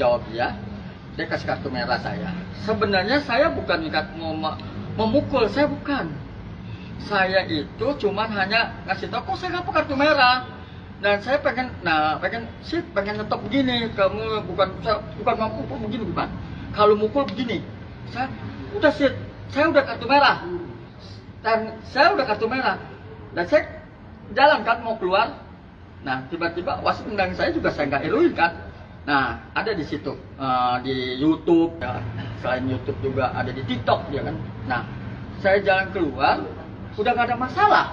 jawab dia dia kasih kartu merah saya. Sebenarnya saya bukan ikat mau me- memukul saya bukan. Saya itu cuman hanya ngasih tahu kok saya nggak kartu merah? Dan saya pengen nah pengen sih pengen netop begini kamu bukan saya bukan mau mukul begini bukan. Kalau mukul begini saya udah sih saya udah kartu merah. Dan saya udah kartu merah. Dan saya jalan kan mau keluar. Nah tiba-tiba wasit tendang saya juga saya nggak eluin kan nah ada di situ eh, di YouTube ya. selain YouTube juga ada di TikTok dia kan nah saya jalan keluar udah nggak ada masalah